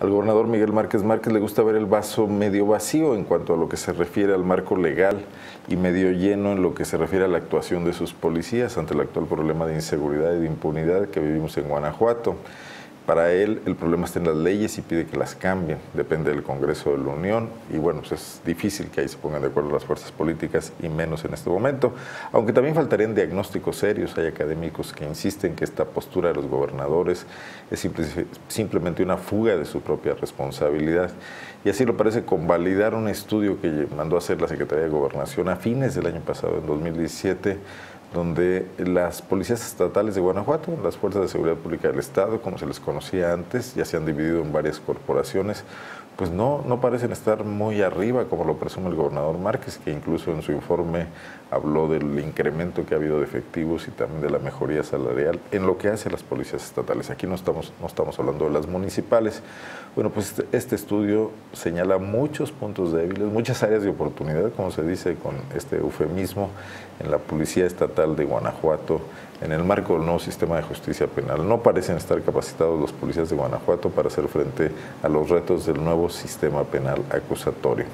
Al gobernador Miguel Márquez Márquez le gusta ver el vaso medio vacío en cuanto a lo que se refiere al marco legal y medio lleno en lo que se refiere a la actuación de sus policías ante el actual problema de inseguridad y de impunidad que vivimos en Guanajuato. Para él el problema está en las leyes y pide que las cambien, depende del Congreso de la Unión y bueno, pues es difícil que ahí se pongan de acuerdo las fuerzas políticas y menos en este momento, aunque también faltarían diagnósticos serios, hay académicos que insisten que esta postura de los gobernadores es simplemente una fuga de su propia responsabilidad. Y así lo parece convalidar un estudio que mandó a hacer la Secretaría de Gobernación a fines del año pasado, en 2017, donde las policías estatales de Guanajuato, las fuerzas de seguridad pública del Estado, como se les conocía antes, ya se han dividido en varias corporaciones, pues no, no parecen estar muy arriba, como lo presume el gobernador Márquez, que incluso en su informe habló del incremento que ha habido de efectivos y también de la mejoría salarial en lo que hace las policías estatales. Aquí no estamos, no estamos hablando de las municipales. Bueno, pues este, este estudio señala muchos puntos débiles, muchas áreas de oportunidad, como se dice con este eufemismo, en la Policía Estatal de Guanajuato, en el marco del nuevo sistema de justicia penal. No parecen estar capacitados los policías de Guanajuato para hacer frente a los retos del nuevo sistema penal acusatorio.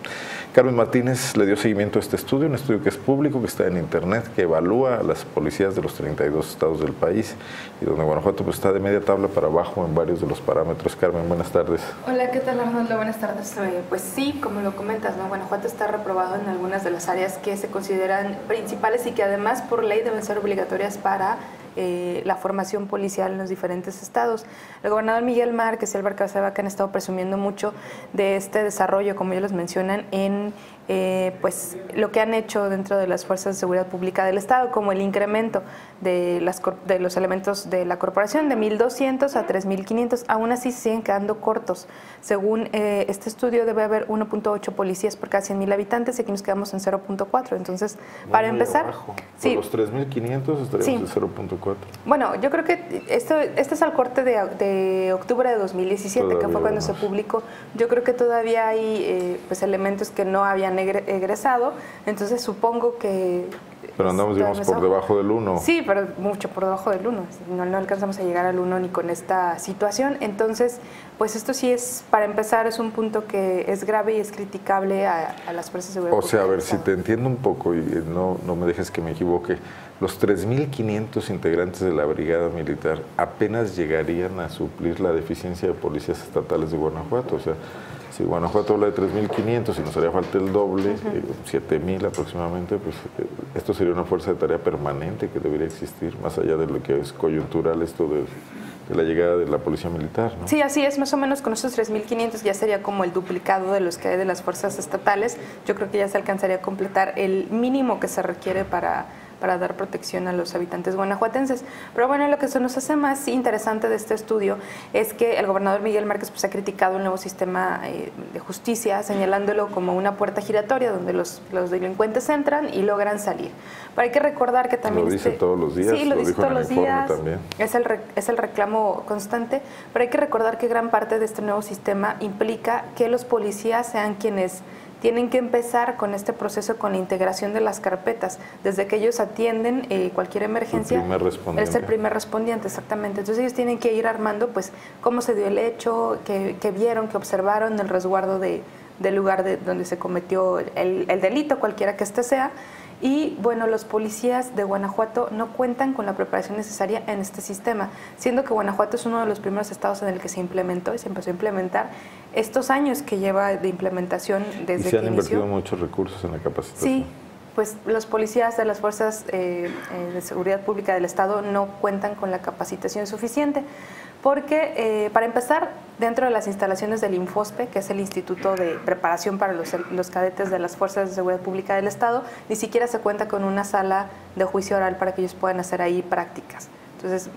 Carmen Martínez le dio seguimiento a este estudio, un estudio que es público, que está en internet, que evalúa a las policías de los 32 estados del país y donde Guanajuato pues, está de media tabla para abajo en varios de los parámetros. Carmen, buenas tardes. Hola, ¿qué tal Arnoldo? Buenas tardes. Pues sí, como lo comentas, ¿no? Guanajuato está reprobado en algunas de las áreas que se consideran principales y que además por ley deben ser obligatorias para eh, la formación policial en los diferentes estados. El gobernador Miguel Márquez y Álvaro que han estado presumiendo mucho de este desarrollo, como ellos mencionan, en eh, pues lo que han hecho dentro de las fuerzas de seguridad pública del Estado, como el incremento de, las, de los elementos de la corporación de 1.200 a 3.500, aún así siguen quedando cortos. Según eh, este estudio debe haber 1.8 policías por cada 100.000 habitantes y aquí nos quedamos en 0.4. Entonces, para empezar... Sí, los 3.500 estaríamos en 0.4. Bueno, yo creo que esto, este es al corte de, octubre de 2017, que fue cuando se publicó. Yo creo que todavía hay eh, pues elementos que no habían egresado, entonces supongo que... Pero andamos, digamos, por debajo del 1. Sí, pero mucho por debajo del 1. No, no alcanzamos a llegar al 1 ni con esta situación. Entonces, pues esto sí es, para empezar, es un punto que es grave y es criticable a, las fuerzas de seguridad. O sea, a ver, si te entiendo un poco y no, no me dejes que me equivoque, los 3.500 integrantes de la Brigada Militar apenas llegarían a suplir la deficiencia de policías estatales de Guanajuato. O sea, si Guanajuato habla de 3.500 y nos haría falta el doble, 7.000 eh, aproximadamente, pues eh, esto sería una fuerza de tarea permanente que debería existir, más allá de lo que es coyuntural esto de, la llegada de la policía militar. ¿no? Sí, así es, más o menos con esos 3.500 ya sería como el duplicado de los que hay de las fuerzas estatales. Yo creo que ya se alcanzaría a completar el mínimo que se requiere para para dar protección a los habitantes guanajuatenses. Pero bueno, lo que se nos hace más interesante de este estudio es que el gobernador Miguel Márquez pues, ha criticado el nuevo sistema eh, de justicia, señalándolo como una puerta giratoria donde los, los delincuentes entran y logran salir. Pero hay que recordar que también... Lo dice este todos los días. Sí, lo, dice todos los días. Es el, es el reclamo constante, pero hay que recordar que gran parte de este nuevo sistema implica que los policías sean quienes tienen que empezar con este proceso con la integración de las carpetas. Desde que ellos atienden eh, cualquier emergencia, es el primer respondiente, exactamente. Entonces ellos tienen que ir armando pues cómo se dio el hecho, qué, vieron, qué observaron, el resguardo de, del lugar de, donde se cometió el, el delito, cualquiera que este sea y bueno, los policías de Guanajuato no cuentan con la preparación necesaria en este sistema, siendo que Guanajuato es uno de los primeros estados en el que se implementó y se empezó a implementar estos años que lleva de implementación desde y se han invertido muchos recursos en la capacitación. Sí, pues los policías de las fuerzas eh, eh, de seguridad pública del estado no cuentan con la capacitación suficiente porque eh, para empezar, dentro de las instalaciones del Infospe, que es el Instituto de Preparación para los, los, cadetes de las Fuerzas de Seguridad Pública del Estado, ni siquiera se cuenta con una sala de juicio oral para que ellos puedan hacer ahí prácticas. Entonces,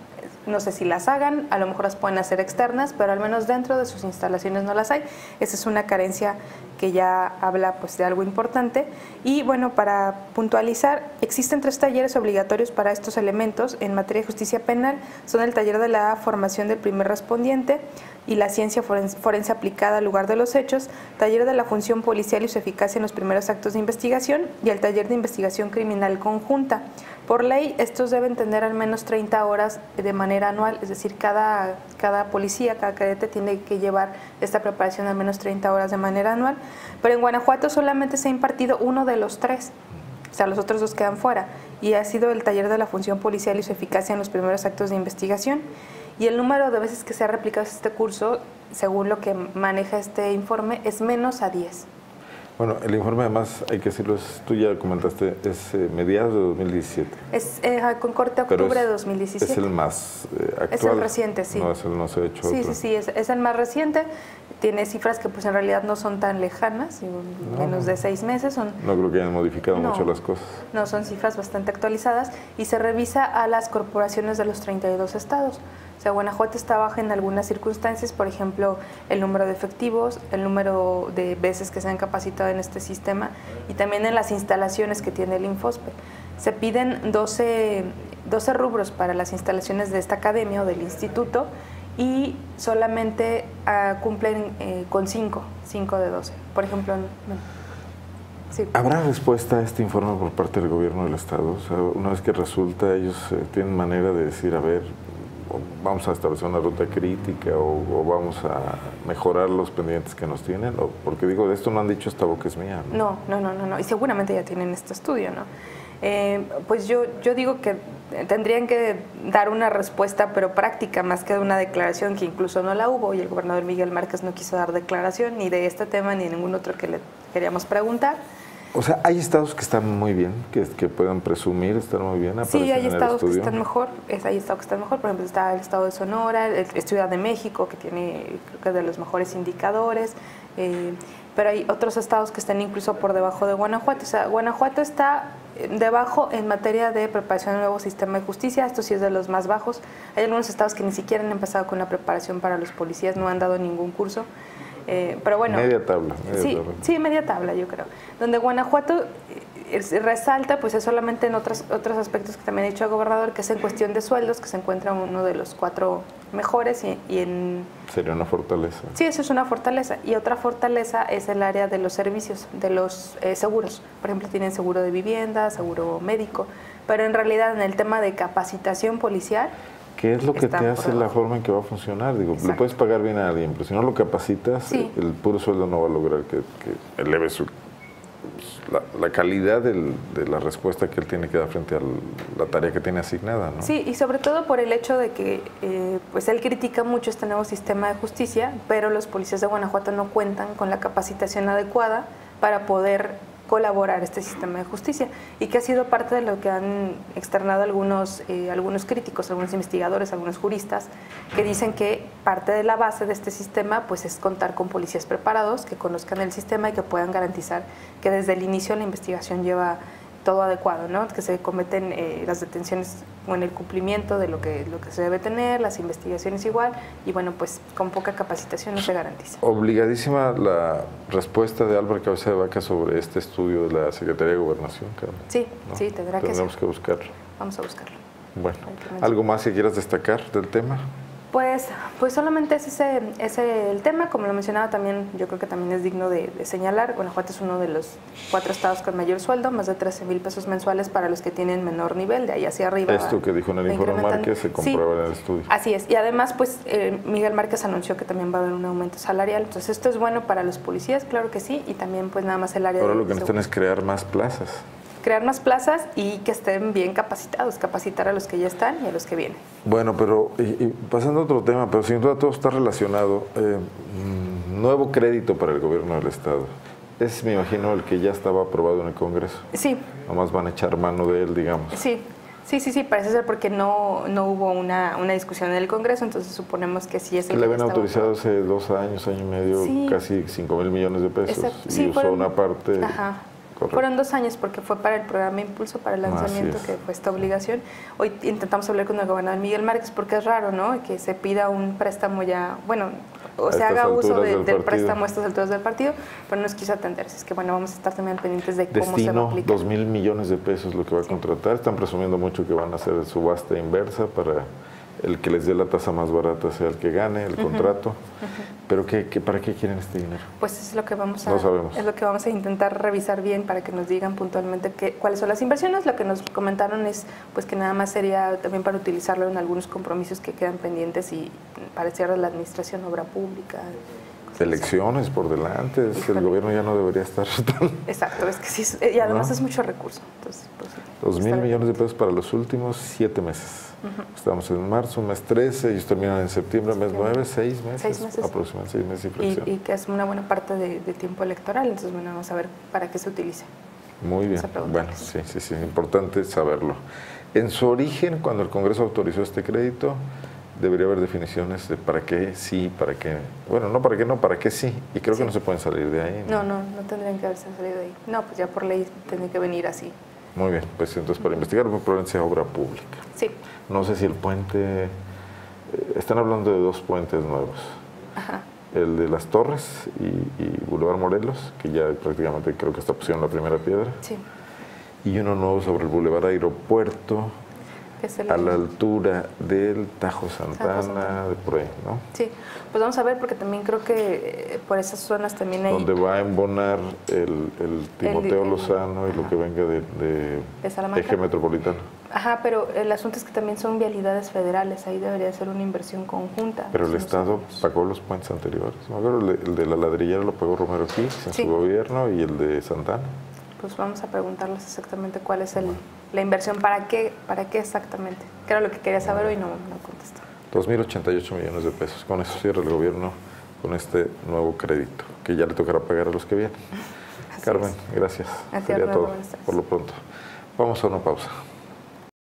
no sé si las hagan, a lo mejor las pueden hacer externas, pero al menos dentro de sus instalaciones no las hay. Esa es una carencia que ya habla pues, de algo importante. Y bueno, para puntualizar, existen tres talleres obligatorios para estos elementos en materia de justicia penal. Son el taller de la formación del primer respondiente y la ciencia forense, aplicada al lugar de los hechos, taller de la función policial y su eficacia en los primeros actos de investigación y el taller de investigación criminal conjunta. Por ley, estos deben tener al menos 30 horas de manera anual, es decir, cada, cada policía, cada cadete tiene que llevar esta preparación al menos 30 horas de manera anual, pero en Guanajuato solamente se ha impartido uno de los tres, o sea, los otros dos quedan fuera, y ha sido el taller de la función policial y su eficacia en los primeros actos de investigación. Y el número de veces que se ha replicado este curso, según lo que maneja este informe, es menos a 10. Bueno, el informe además, hay que decirlo, tú ya comentaste, es eh, mediados de 2017. Es eh, con corte octubre de 2017. Es el más actual. Eh, es el reciente, sí. No, es el, no se ha hecho Sí, sí, sí, es, el más reciente. Tiene cifras que pues en realidad no son tan lejanas, menos de seis meses. Son, no creo que hayan modificado mucho las cosas. No, son cifras bastante actualizadas y se revisa a las corporaciones de los 32 estados. O sea, Guanajuato está baja en algunas circunstancias, por ejemplo, el número de efectivos, el número de veces que se han capacitado en este sistema y también en las instalaciones que tiene el Infospe. Se piden 12, 12 rubros para las instalaciones de esta academia o del instituto y solamente ah, cumplen eh, con 5, 5 de 12. Por ejemplo, ¿Habrá respuesta a este informe por parte del gobierno del Estado? O sea, una vez que resulta, ellos eh, tienen manera de decir, a ver, vamos a establecer una ruta crítica o, vamos a mejorar los pendientes que nos tienen? O, porque digo, de esto no han dicho esta boca es mía. ¿no? no, no, no, no, y seguramente ya tienen este estudio, ¿no? Eh, pues yo, yo digo que tendrían que dar una respuesta, pero práctica, más que una declaración, que incluso no la hubo, y el gobernador Miguel Márquez no quiso dar declaración ni de este tema ni de ningún otro que le queríamos preguntar. O sea, hay estados que están muy bien, que, que puedan presumir estar muy bien. Sí, hay estados que están mejor, es, hay estados que están mejor, por ejemplo está el estado de Sonora, el, Ciudad de México, que tiene creo que de los mejores indicadores, eh, pero hay otros estados que están incluso por debajo de Guanajuato. O sea, Guanajuato está debajo en materia de preparación del nuevo sistema de justicia, esto sí es de los más bajos. Hay algunos estados que ni siquiera han empezado con la preparación para los policías, no han dado ningún curso. Eh, pero bueno. Media tabla. sí, sí, media tabla, yo creo. Donde Guanajuato eh, resalta, pues es solamente en otros, otros aspectos que también ha dicho el gobernador, que es en cuestión de sueldos, que se encuentra uno de los cuatro mejores y, en... Sería una fortaleza. Sí, eso es una fortaleza. Y otra fortaleza es el área de los servicios, de los eh, seguros. Por ejemplo, tienen seguro de vivienda, seguro médico, pero en realidad en el tema de capacitación policial, ¿Qué es lo que te hace la forma en que va a funcionar? Digo, le puedes pagar bien a alguien, pero si no lo capacitas, el puro sueldo no va a lograr que, eleve su, la, calidad de la respuesta que él tiene que dar frente a la tarea que tiene asignada. ¿no? Sí, y sobre todo por el hecho de que eh, pues él critica mucho este nuevo sistema de justicia, pero los policías de Guanajuato no cuentan con la capacitación adecuada para poder colaborar este sistema de justicia y que ha sido parte de lo que han externado algunos, eh, algunos críticos, algunos investigadores, algunos juristas, que dicen que parte de la base de este sistema pues es contar con policías preparados, que conozcan el sistema y que puedan garantizar que desde el inicio la investigación lleva todo adecuado, ¿no? que se cometen eh, las detenciones en el cumplimiento de lo que, lo que se debe tener, las investigaciones igual, y bueno, pues con poca capacitación no se garantiza. Obligadísima la respuesta de Álvaro Cabeza de Vaca sobre este estudio de la Secretaría de Gobernación. Sí, sí, tendrá que ser. Tenemos que buscarlo. Vamos a buscarlo. Bueno, ¿algo más que quieras destacar del tema? Pues, pues solamente es ese, ese el tema, como lo mencionaba también, yo creo que también es digno de, señalar, Guanajuato es uno de los cuatro estados con mayor sueldo, más de 13 mil pesos mensuales para los que tienen menor nivel, de ahí hacia arriba. Esto que dijo en el informe Márquez se comprueba en el estudio. Así es, y además pues eh, Miguel Márquez anunció que también va a haber un aumento salarial, entonces esto es bueno para los policías, claro que sí, y también pues nada más el área Ahora lo que necesitan es crear más plazas crear más plazas y que estén bien capacitados, capacitar a los que ya están y a los que vienen. Bueno, pero pasando a otro tema, pero sin duda todo está relacionado. Eh, mm, nuevo crédito para el gobierno del Estado. Es, me imagino, el que ya estaba aprobado en el Congreso. Sí. Nomás van a echar mano de él, digamos. Sí, Sí, sí, sí, parece ser porque no, no hubo una, una discusión en el Congreso, entonces suponemos que sí es el que le habían autorizado hace dos años, año y medio, casi 5 mil millones de pesos. y usó una parte. Ajá. Fueron dos años porque fue para el programa Impulso, para el lanzamiento, que fue esta obligación. Hoy intentamos hablar con el gobernador Miguel Márquez porque es raro, ¿no? Que se pida un préstamo ya, bueno, o se haga uso del, préstamo a estas alturas del partido, pero no nos quiso atenderse. Es que, bueno, vamos a estar también pendientes de cómo se va a aplicar. dos mil millones de pesos lo que va a contratar. Están presumiendo mucho que van a hacer subasta inversa para el que les dé la tasa más barata sea el que gane el contrato. Pero ¿qué, ¿para qué quieren este dinero? Pues es lo que vamos a no sabemos. es lo que vamos a intentar revisar bien para que nos digan puntualmente qué, cuáles son las inversiones. Lo que nos comentaron es pues que nada más sería también para utilizarlo en algunos compromisos que quedan pendientes y para cierre de la administración obra pública. Elecciones por delante, el gobierno ya no debería estar tan... Exacto, es que sí, y además es mucho recurso. Entonces, pues, Dos mil millones de pesos para los últimos siete meses. Estamos en marzo, mes 13, ellos terminan en septiembre, mes 9, seis meses, seis meses. aproximadamente seis meses y, y, que es una buena parte de, tiempo electoral, entonces bueno, vamos a ver para qué se utilice. Muy bien, bueno, sí, sí, sí, importante saberlo. En su origen, cuando el Congreso autorizó este crédito, debería haber definiciones de para qué sí, para qué. Bueno, no para qué no, para qué sí. Y creo que no se pueden salir de ahí. ¿no? no, no, tendrían que haberse salido de ahí. No, pues ya por ley tendría que venir así. Muy bien, pues entonces para investigar probablemente sea obra pública. Sí. No sé si el puente. Eh, están hablando de dos puentes nuevos. Ajá. El de las Torres y, y Boulevard Morelos, que ya prácticamente creo que está pusieron la primera piedra. Sí. Y uno nuevo sobre el Boulevard Aeropuerto a la altura del Tajo Santana, de por ahí, ¿no? Sí, pues vamos a ver porque también creo que eh, por esas zonas también hay... Donde va a embonar el, el Timoteo Lozano y lo que venga de, de, eje metropolitano. Ajá, pero el asunto es que también son vialidades federales, ahí debería ser una inversión conjunta. Pero el Estado pagó los puentes anteriores. el de la ladrillera lo pagó Romero Gis en su gobierno y el de Santana. Pues vamos a preguntarles exactamente cuál es el la inversión, ¿para qué, para qué exactamente? Que era lo que quería saber hoy no, no contestó. 2.088 millones de pesos. Con eso cierra el gobierno con este nuevo crédito, que ya le tocará pagar a los que vienen. Carmen, gracias. Sería todo por lo pronto. Vamos a una pausa.